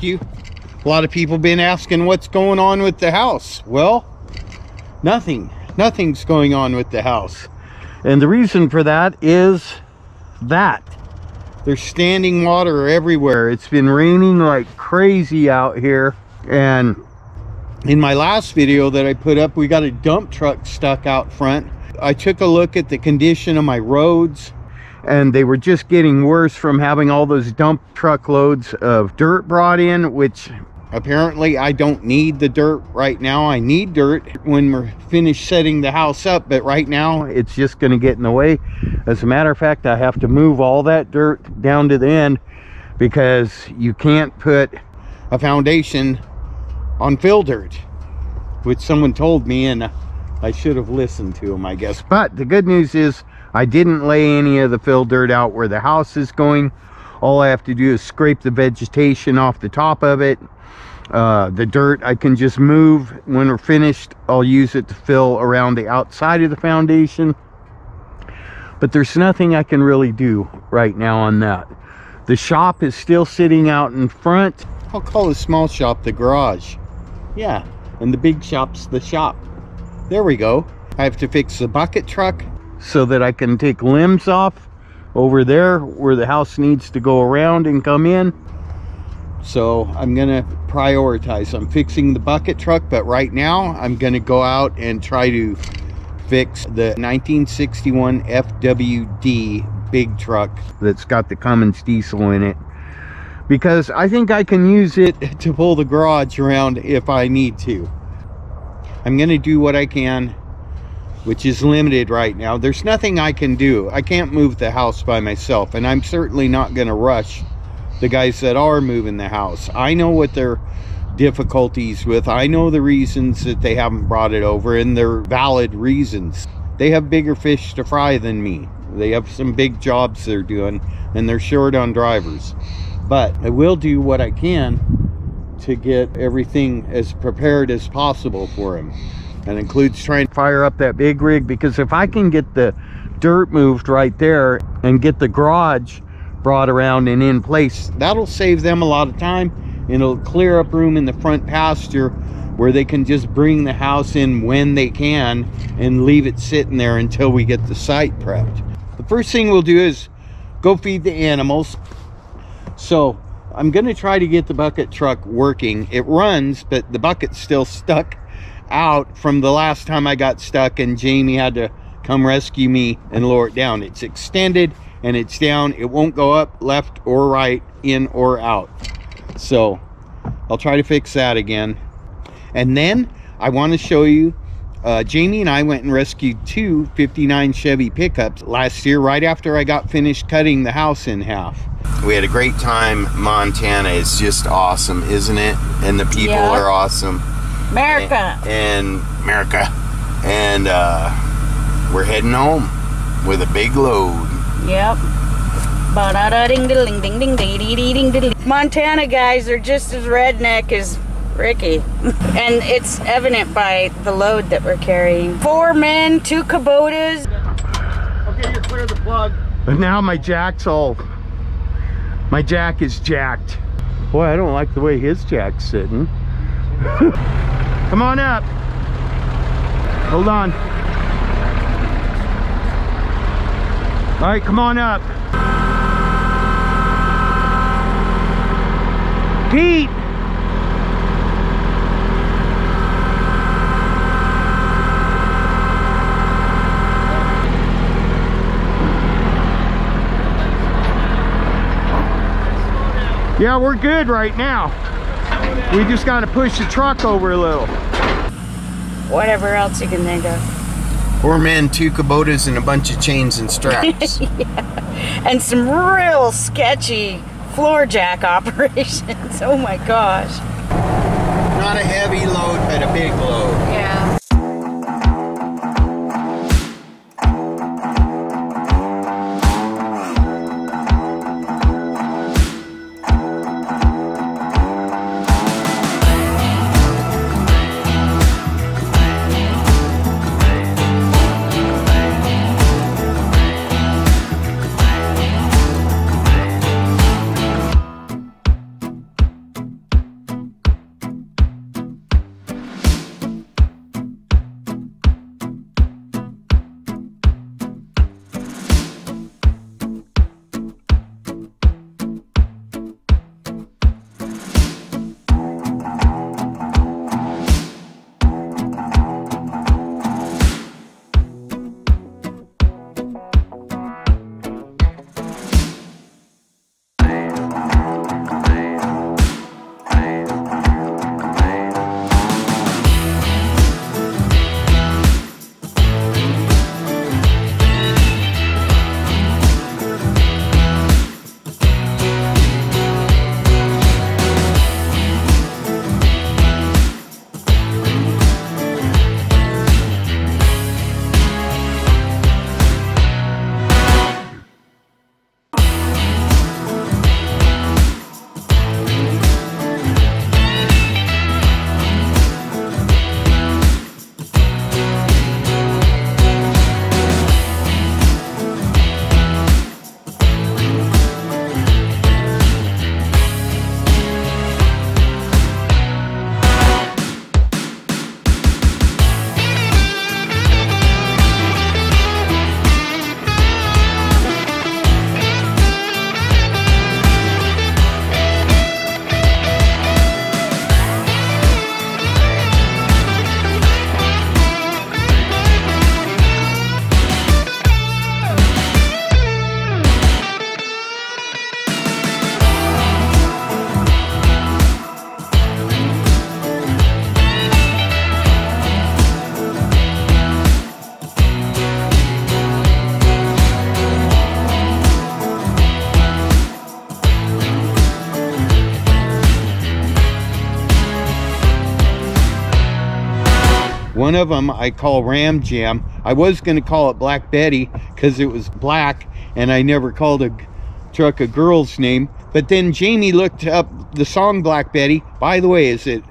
Truck Rescue. A lot of people been asking what's going on with the house. Well, nothing. Nothing's going on with the house. And the reason for that is that. There's standing water everywhere. It's been raining like crazy out here. And in my last video that I put up, we got a dump truck stuck out front. I took a look at the condition of my roads and they were just getting worse from having all those dump truck loads of dirt brought in which apparently I don't need the dirt right now. I need dirt when we're finished setting the house up but right now it's just going to get in the way. As a matter of fact I have to move all that dirt down to the end because you can't put a foundation on fill dirt which someone told me and I should have listened to them I guess. But the good news is I didn't lay any of the fill dirt out where the house is going. All I have to do is scrape the vegetation off the top of it. Uh, the dirt I can just move when we're finished. I'll use it to fill around the outside of the foundation. But there's nothing I can really do right now on that. The shop is still sitting out in front. I'll call the small shop the garage. Yeah, and the big shop's the shop. There we go. I have to fix the bucket truck so that I can take limbs off over there where the house needs to go around and come in. So I'm gonna prioritize. I'm fixing the bucket truck, but right now I'm gonna go out and try to fix the 1961 FWD big truck that's got the Cummins diesel in it because I think I can use it to pull the garage around if I need to. I'm gonna do what I can which is limited right now. There's nothing I can do. I can't move the house by myself, and I'm certainly not going to rush the guys that are moving the house. I know what their difficulties with. I know the reasons that they haven't brought it over, and they're valid reasons. They have bigger fish to fry than me. They have some big jobs they're doing, and they're short on drivers. But I will do what I can to get everything as prepared as possible for him. That includes trying to fire up that big rig because if I can get the dirt moved right there and get the garage brought around and in place, that'll save them a lot of time and it'll clear up room in the front pasture where they can just bring the house in when they can and leave it sitting there until we get the site prepped. The first thing we'll do is go feed the animals. So I'm gonna try to get the bucket truck working. It runs, but the bucket's still stuck out from the last time I got stuck and Jamie had to come rescue me and lower it down. It's extended and it's down. It won't go up left or right, in or out. So I'll try to fix that again. And then I want to show you, uh, Jamie and I went and rescued two 59 Chevy pickups last year right after I got finished cutting the house in half. We had a great time. Montana is just awesome, isn't it? And the people yeah. are awesome. America. And, America. And uh, we're heading home with a big load. Yep. Montana guys are just as redneck as Ricky. and it's evident by the load that we're carrying. Four men, two Kubotas. Okay, you clear the plug. But now my jack's all, my jack is jacked. Boy, I don't like the way his jack's sitting. Come on up. Hold on. All right, come on up. Pete! Yeah, we're good right now. We just got to push the truck over a little. Whatever else you can think of. Four men, two Kubotas, and a bunch of chains and straps. yeah. And some real sketchy floor jack operations. Oh my gosh. Not a heavy load, but a big load. Yeah. One of them I call Ram Jam. I was going to call it Black Betty because it was black and I never called a truck a girl's name. But then Jamie looked up the song Black Betty. By the way, is it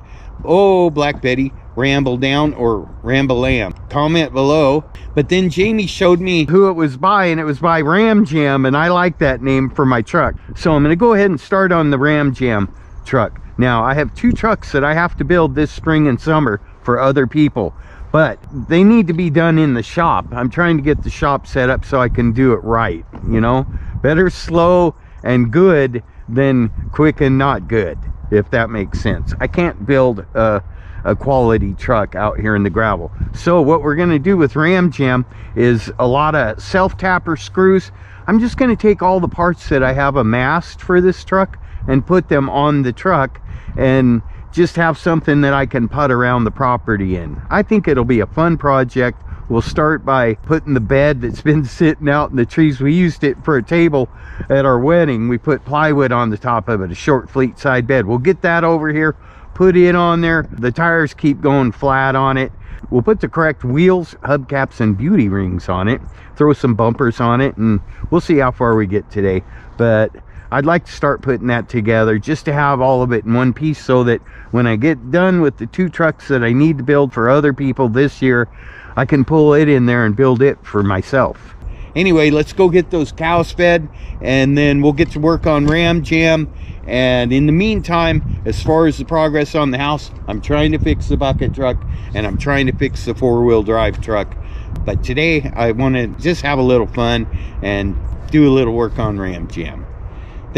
Oh Black Betty Ramble Down or Ramble Lamb? Comment below. But then Jamie showed me who it was by and it was by Ram Jam and I like that name for my truck. So I'm going to go ahead and start on the Ram Jam truck. Now I have two trucks that I have to build this spring and summer for other people but they need to be done in the shop. I'm trying to get the shop set up so i can do it right you know? Better slow and good than quick and not good if that makes sense. I can't build a, a quality truck out here in the gravel. So what we're going to do with ram jam is a lot of self tapper screws. I'm just going to take all the parts that i have amassed for this truck and put them on the truck and just have something that I can put around the property in. I think it'll be a fun project. We'll start by putting the bed that's been sitting out in the trees. We used it for a table at our wedding. We put plywood on the top of it, a short fleet side bed. We'll get that over here, put it on there. The tires keep going flat on it. We'll put the correct wheels, hubcaps, and beauty rings on it. Throw some bumpers on it, and we'll see how far we get today. But I'd like to start putting that together just to have all of it in one piece so that when I get done with the two trucks that I need to build for other people this year, I can pull it in there and build it for myself. Anyway, let's go get those cows fed and then we'll get to work on Ram Jam. And in the meantime, as far as the progress on the house, I'm trying to fix the bucket truck and I'm trying to fix the four-wheel drive truck. But today I want to just have a little fun and do a little work on Ram Jam.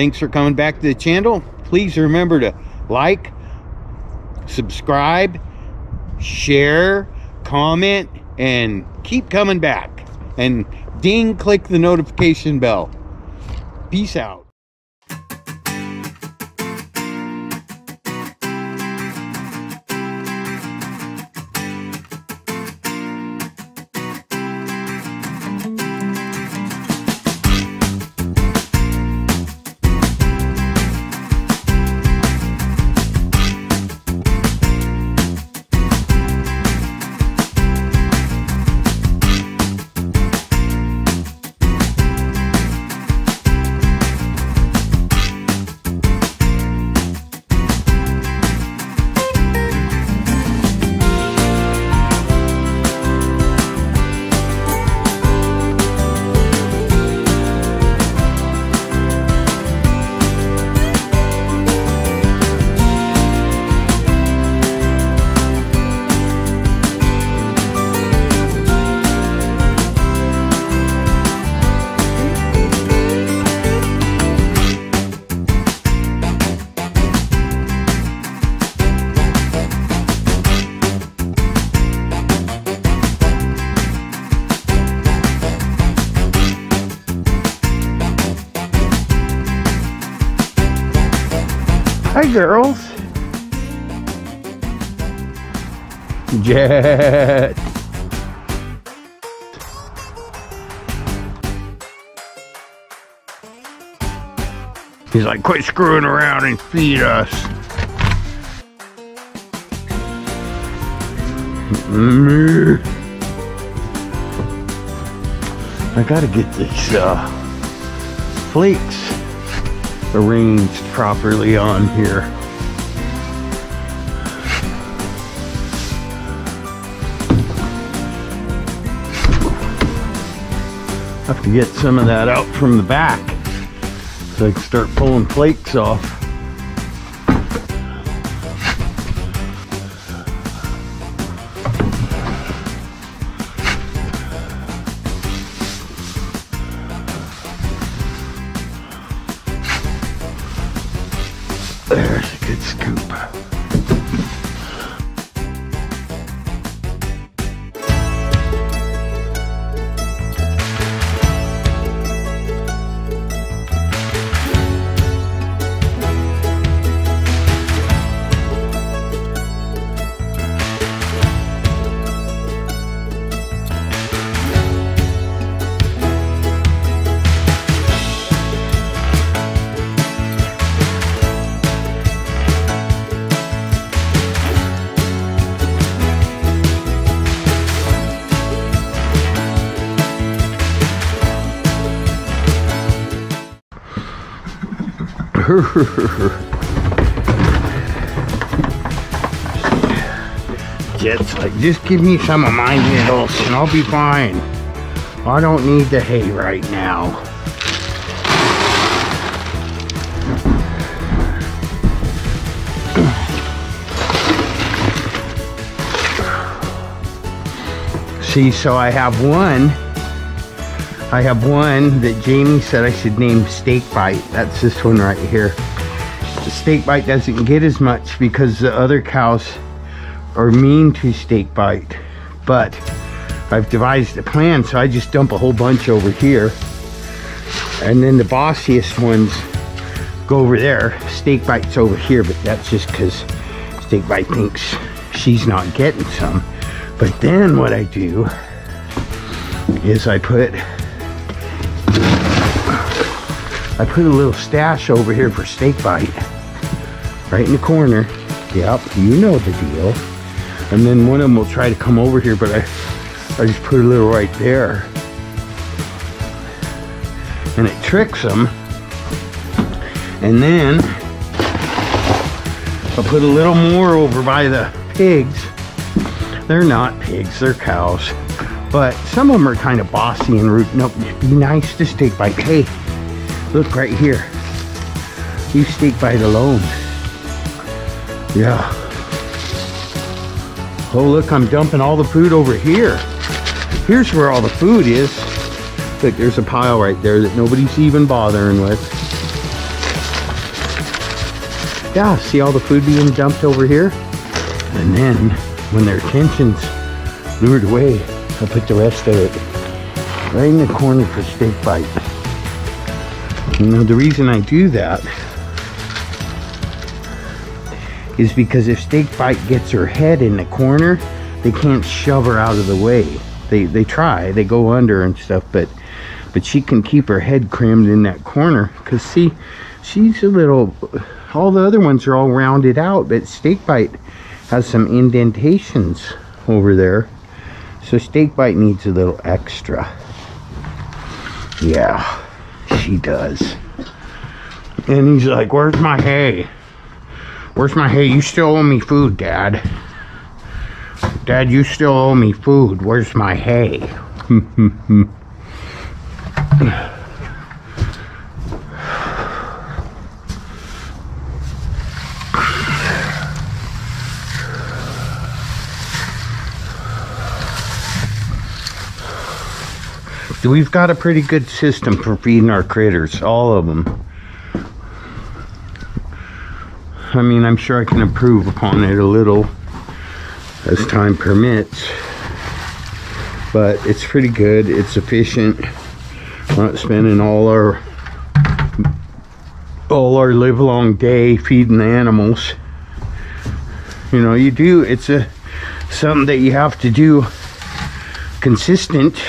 Thanks for coming back to the channel. Please remember to like, subscribe, share, comment, and keep coming back. And ding, click the notification bell. Peace out. Hi, girls. Jet. He's like, quit screwing around and feed us. I gotta get these uh, flakes arranged properly on here. Have to get some of that out from the back so I can start pulling flakes off. Jet's like, just give me some of my needles and I'll be fine. I don't need the hay right now. See, so I have one. I have one that Jamie said I should name Steak Bite. That's this one right here. The Steak Bite doesn't get as much because the other cows are mean to Steak Bite. But I've devised a plan, so I just dump a whole bunch over here. And then the bossiest ones go over there. Steak Bite's over here, but that's just because Steak Bite thinks she's not getting some. But then what I do is I put I put a little stash over here for Steak Bite. Right in the corner. Yep, you know the deal. And then one of them will try to come over here, but I, I just put a little right there. And it tricks them. And then I'll put a little more over by the pigs they're not pigs, they're cows. But some of them are kind of bossy and rude. Nope, be nice to Steak Bite. Hey, look right here. You Steak Bite alone. Yeah. Oh, look, I'm dumping all the food over here. Here's where all the food is. Look, there's a pile right there that nobody's even bothering with. Yeah, see all the food being dumped over here? And then when their attention's lured away, I put the rest of it right in the corner for steak bite. Know, the reason I do that is because if steak bite gets her head in the corner, they can't shove her out of the way. They, they try, they go under and stuff, but but she can keep her head crammed in that corner because see she's a little all the other ones are all rounded out but steak bite has some indentations over there. So steak bite needs a little extra. Yeah, she does. And he's like, where's my hay? Where's my hay? You still owe me food, Dad. Dad, you still owe me food. Where's my hay? we've got a pretty good system for feeding our critters, all of them. I mean, I'm sure I can improve upon it a little as time permits. But it's pretty good. It's efficient. We're not spending all our all our live long day feeding the animals. You know, you do, it's a something that you have to do consistent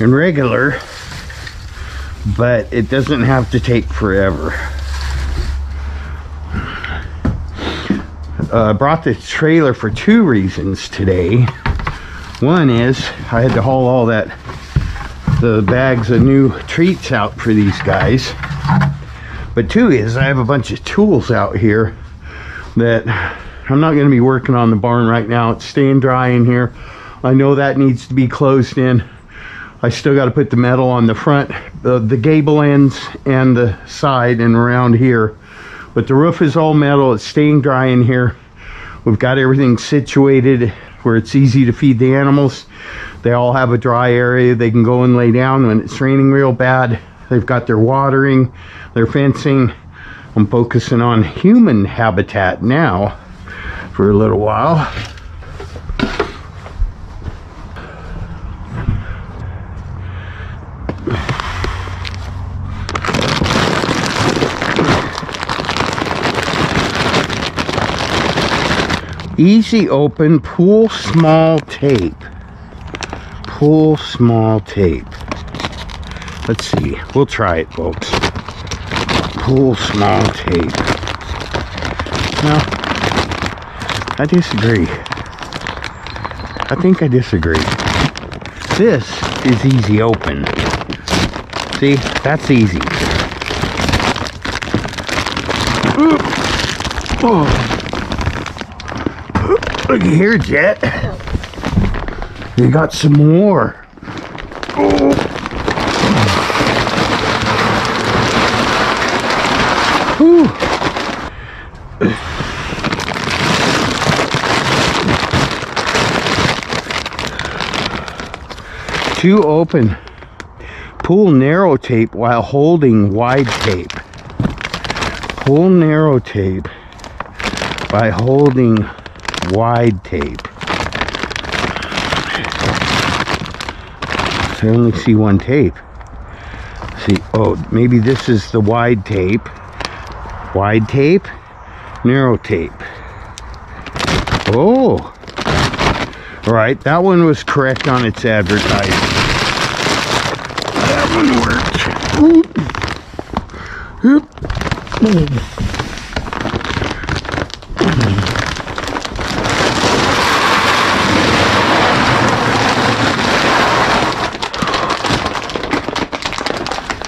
and regular, but it doesn't have to take forever. Uh, I brought the trailer for two reasons today. One is I had to haul all that the bags of new treats out for these guys. But two is I have a bunch of tools out here that I'm not going to be working on the barn right now. It's staying dry in here. I know that needs to be closed in. I still got to put the metal on the front, the, the gable ends and the side and around here. But the roof is all metal. It's staying dry in here. We've got everything situated where it's easy to feed the animals. They all have a dry area. They can go and lay down when it's raining real bad. They've got their watering, their fencing. I'm focusing on human habitat now for a little while. Easy open, pull small tape. Pull small tape. Let's see. We'll try it, folks. Pull small tape. No, I disagree. I think I disagree. This is easy open. See, that's easy. Oh. Look here, Jet. You got some more. Oh. Two open. Pull narrow tape while holding wide tape. Pull narrow tape by holding wide tape. I only see one tape. See, oh, maybe this is the wide tape. Wide tape, narrow tape. Oh. All right, that one was correct on its advertising. That one worked. Oop. Oop.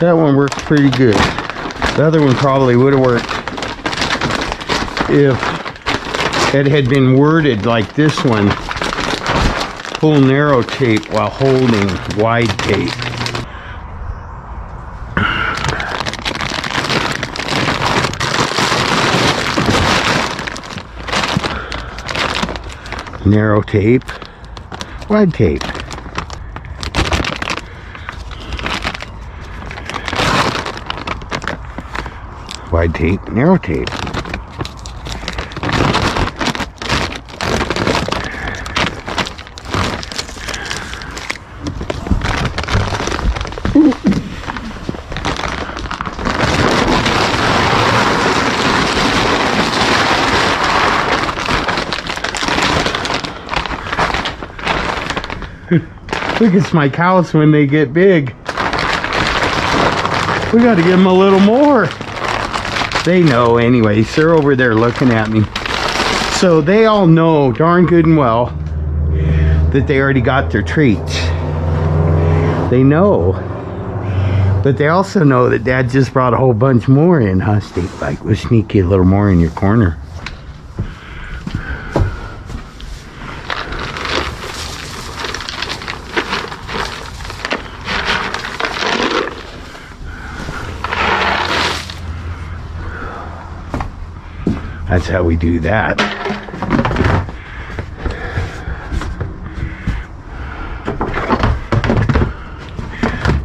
That one worked pretty good. The other one probably would have worked if it had been worded like this one. Pull narrow tape while holding wide tape. Narrow tape, wide tape. Wide tape, narrow tape. Look, it's my cows when they get big. We got to give them a little more. They know anyways. They're over there looking at me. So they all know darn good and well that they already got their treats. They know. But they also know that dad just brought a whole bunch more in, huh, Steve? Like, we'll sneak you a little more in your corner. That's how we do that.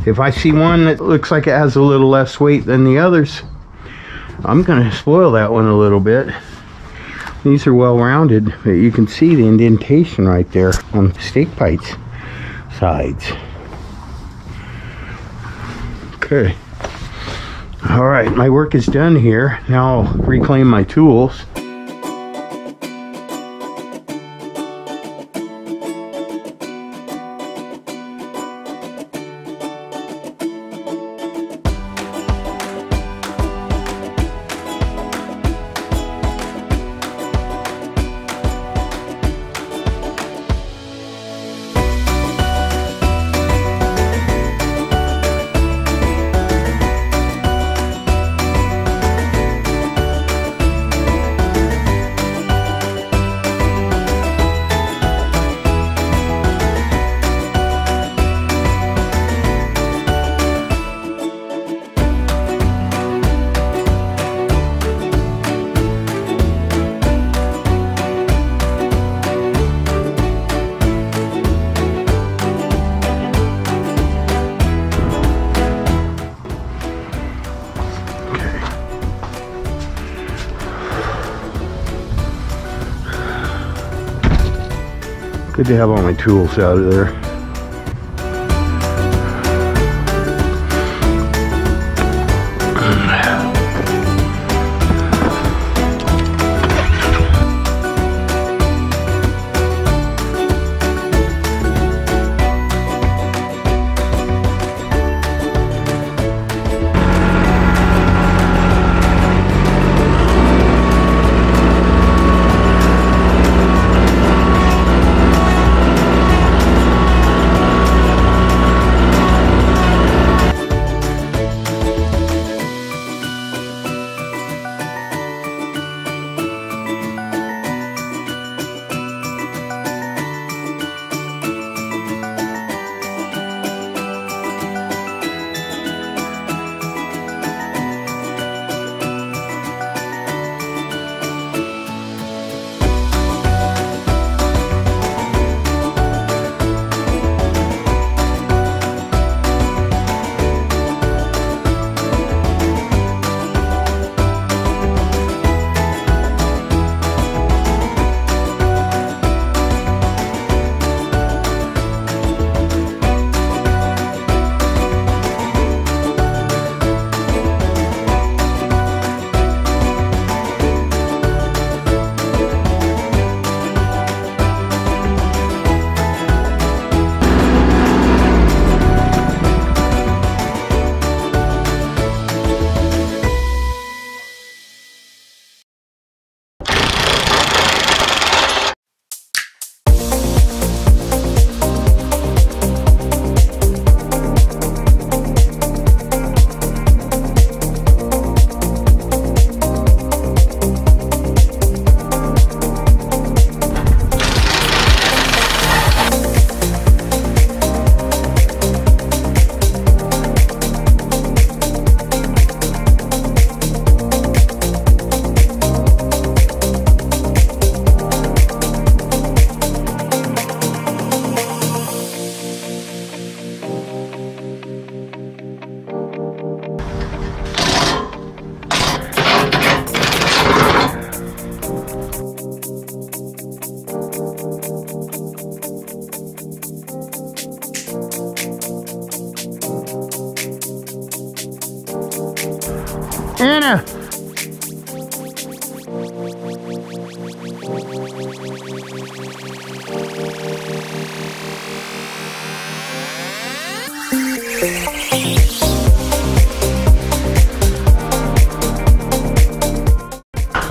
If I see one that looks like it has a little less weight than the others, I'm going to spoil that one a little bit. These are well rounded, but you can see the indentation right there on the steak bite's sides. Okay. All right, my work is done here. Now I'll reclaim my tools. To have all my tools out of there.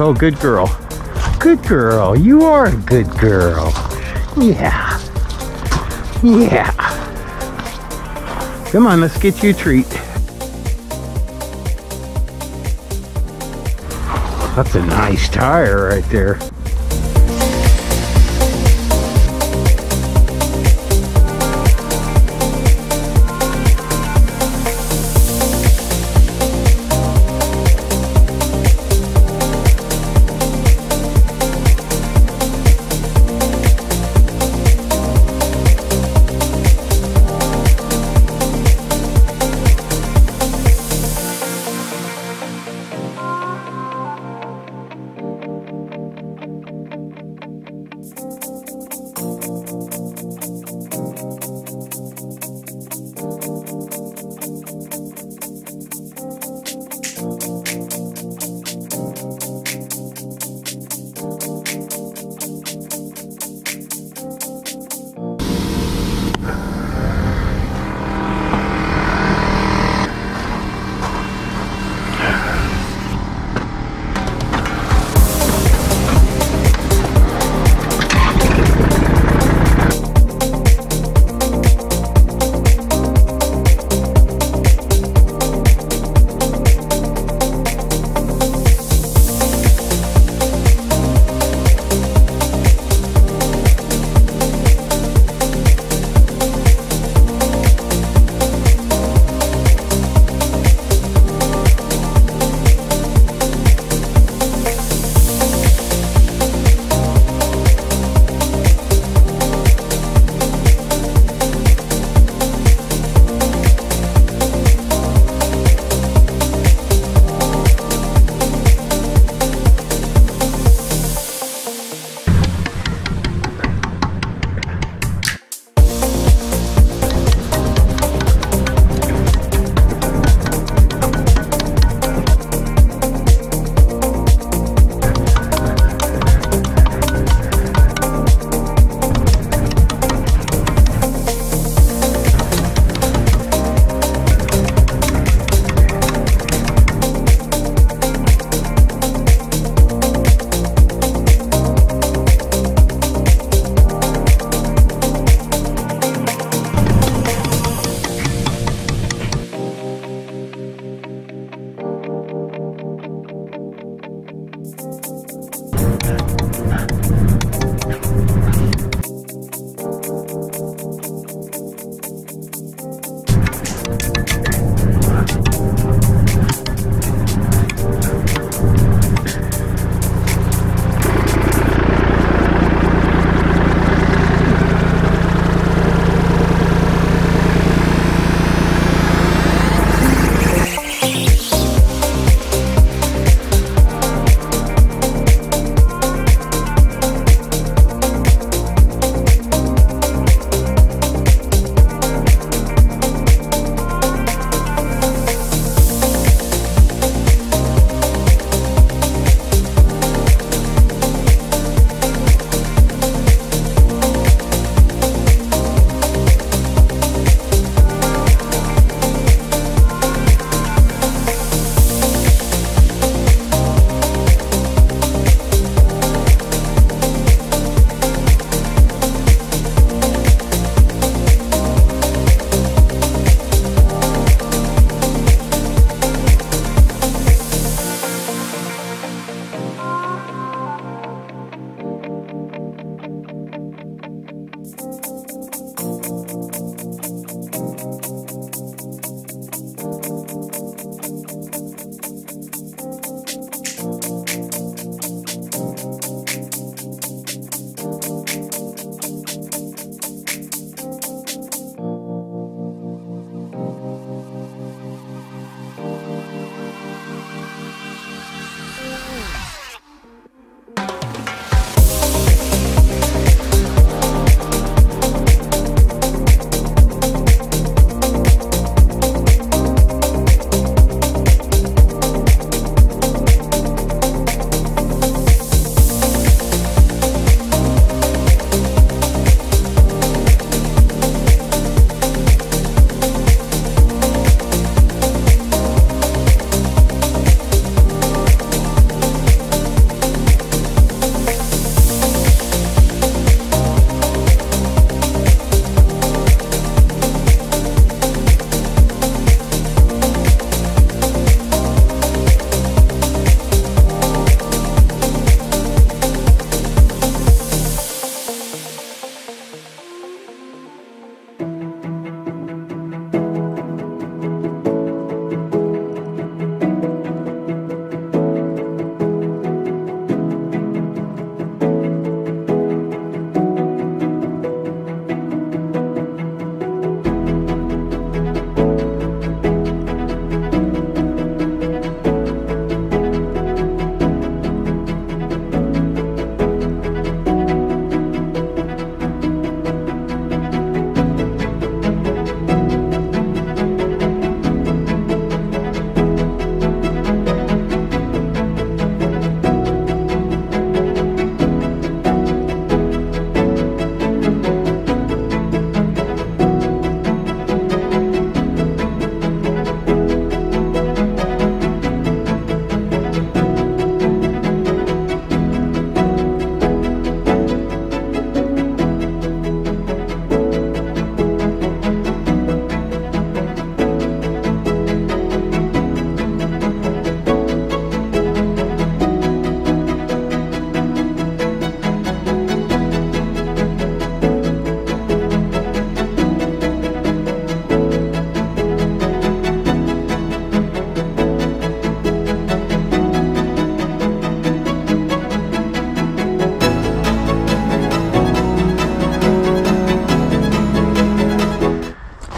Oh, good girl. Good girl. You are a good girl. Yeah. Yeah. Come on, let's get you a treat. That's a nice tire right there.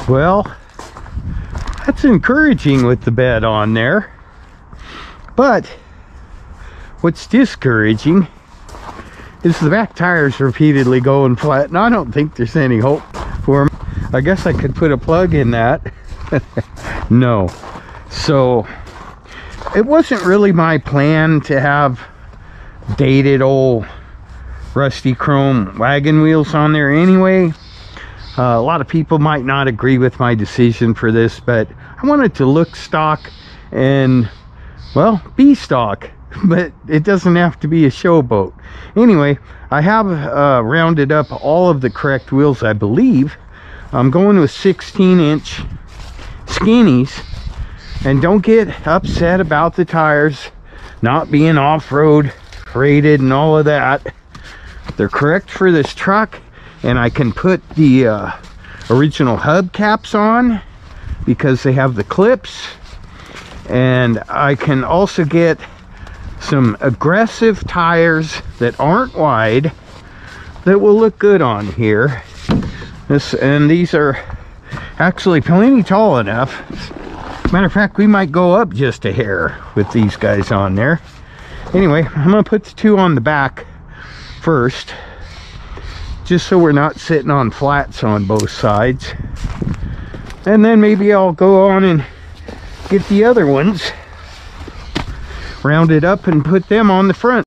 Well, that's encouraging with the bed on there. But what's discouraging is the back tires repeatedly going flat and I don't think there's any hope for them. I guess I could put a plug in that. no. So it wasn't really my plan to have dated old rusty chrome wagon wheels on there anyway. Uh, a lot of people might not agree with my decision for this, but I wanted to look stock and, well, be stock, but it doesn't have to be a showboat. Anyway, I have uh, rounded up all of the correct wheels, I believe. I'm going with 16 inch skinnies and don't get upset about the tires not being off-road rated and all of that they're correct for this truck and I can put the uh, original hub caps on because they have the clips. And I can also get some aggressive tires that aren't wide that will look good on here. This and these are actually plenty tall enough. Matter of fact, we might go up just a hair with these guys on there. Anyway, I'm gonna put the two on the back first, just so we're not sitting on flats on both sides. And then maybe I'll go on and get the other ones rounded up and put them on the front.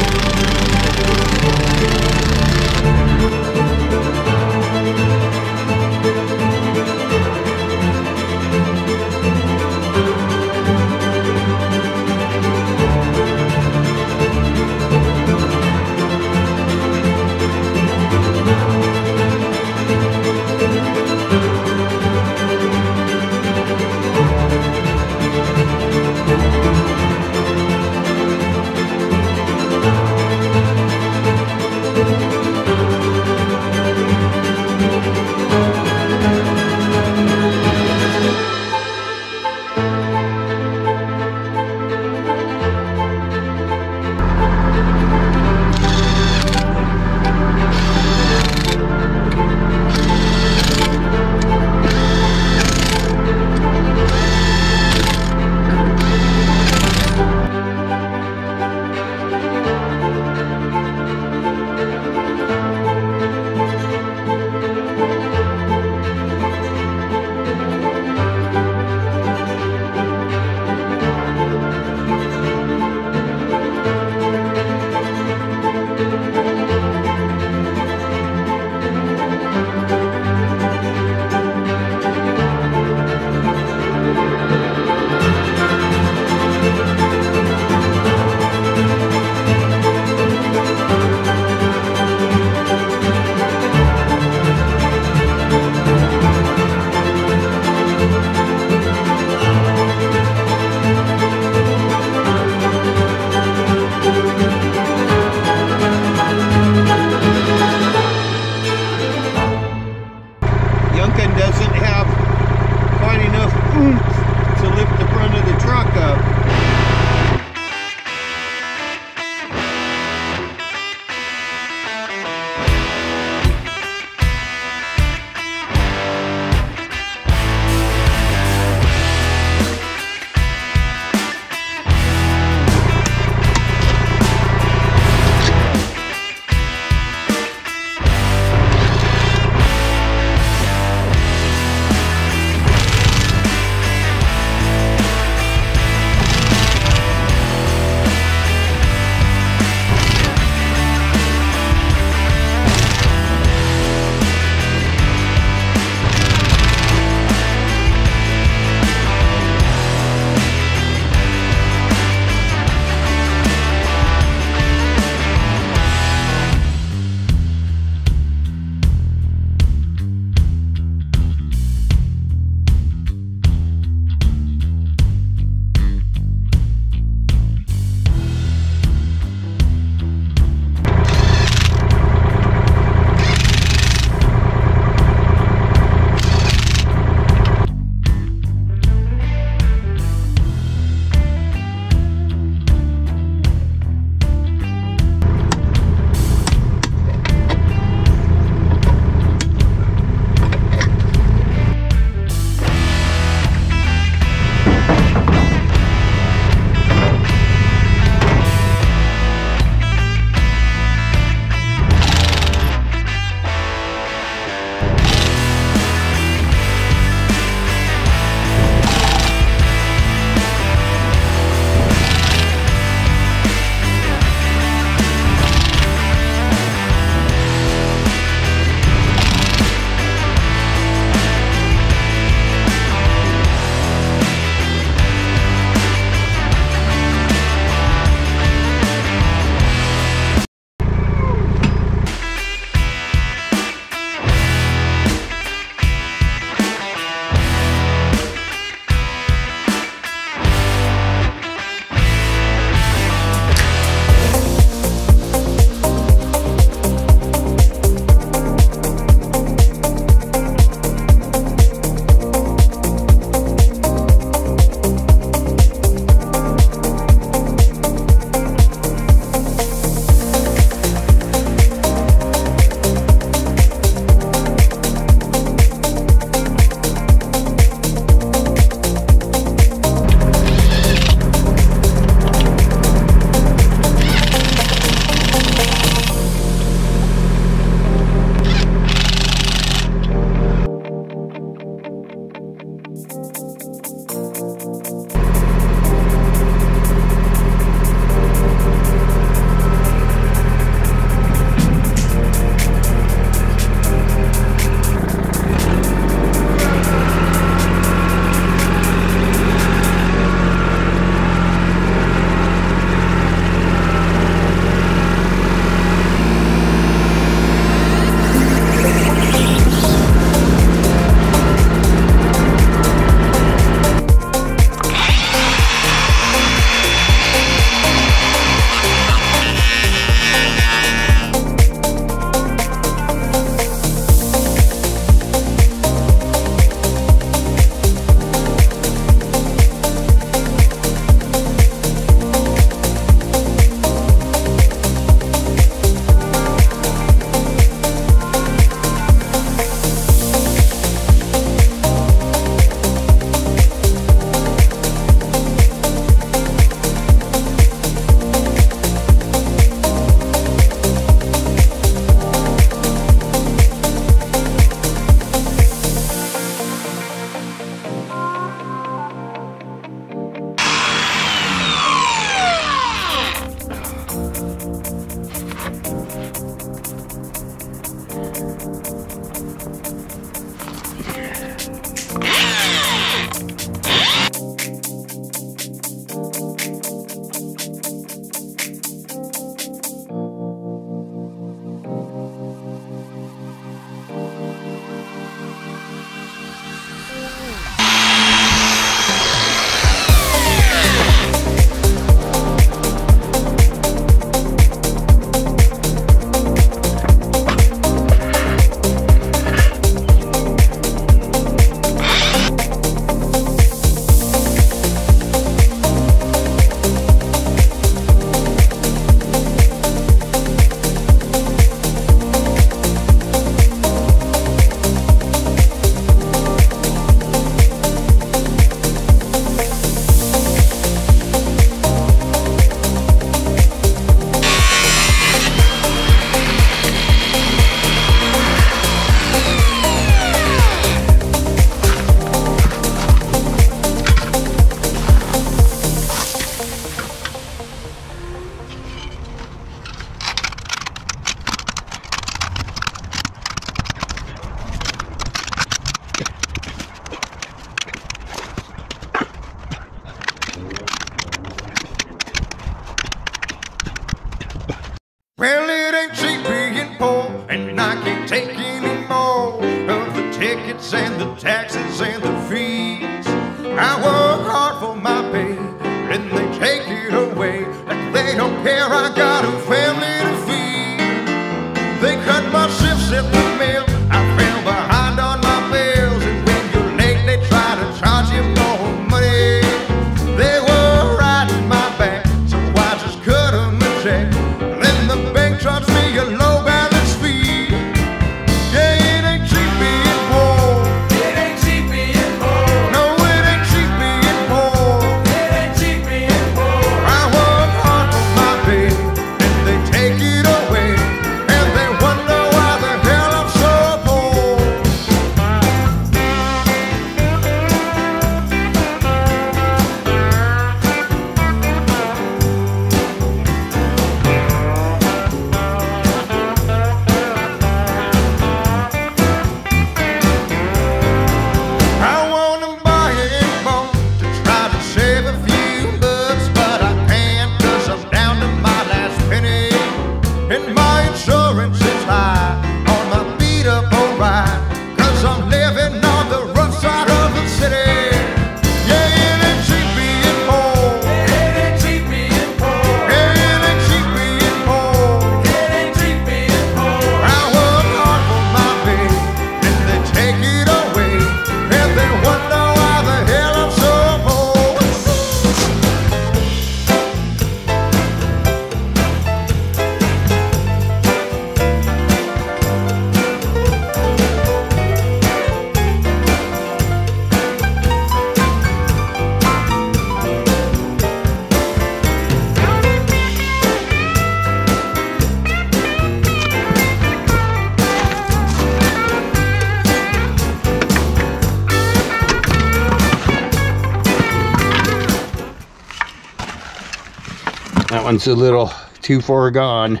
one's a little too far gone.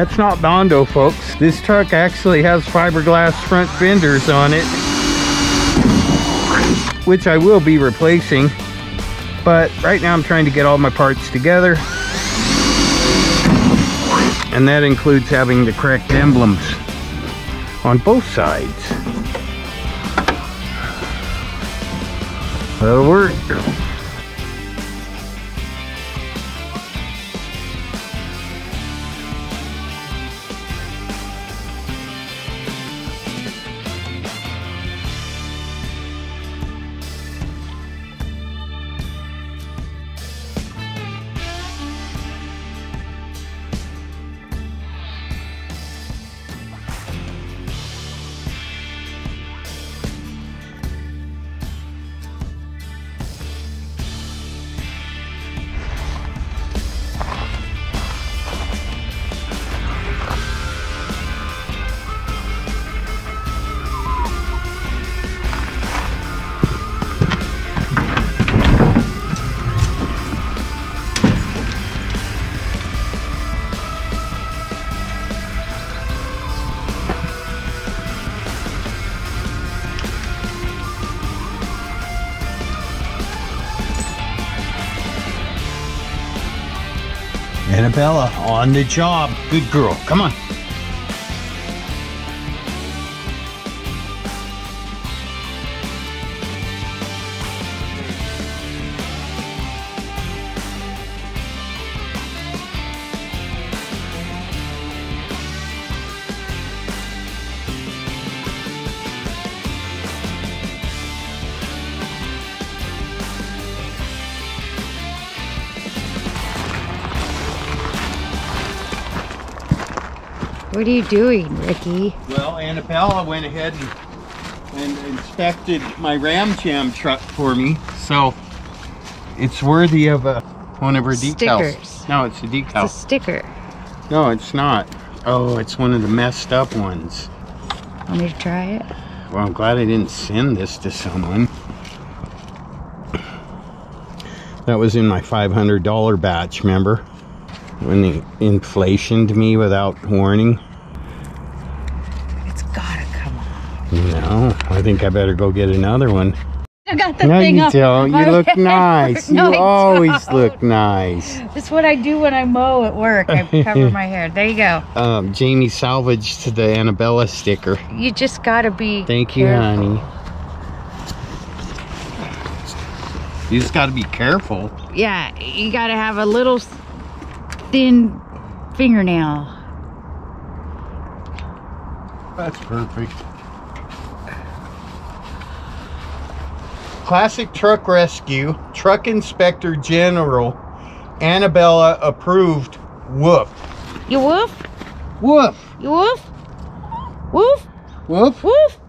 That's not Bondo, folks. This truck actually has fiberglass front fenders on it, which I will be replacing. But right now I'm trying to get all my parts together. And that includes having the correct emblems on both sides. That'll work. Annabella on the job. Good girl. Come on. What are you doing, Ricky? Well, Annabella went ahead and, and inspected my Ram Jam truck for me, so it's worthy of a one of her decals. Stickers. No, it's a decal. It's a sticker. No, it's not. Oh, it's one of the messed up ones. Want me to try it? Well, I'm glad I didn't send this to someone. That was in my $500 batch, remember? When they inflationed me without warning. It's gotta come on. No, I think I better go get another one. I got the no, thing you up don't. You look nice. No, you I always don't. look nice. That's what I do when I mow at work. I cover my hair. There you go. Um, Jamie salvaged the Annabella sticker. You just gotta be. Thank you, careful. honey. You just got to be careful. Yeah, you gotta have a little thin fingernail. That's perfect. Classic Truck Rescue, Truck Inspector General, Annabella approved. Woof. You woof? Woof. You woof? Woof? Woof. Woof?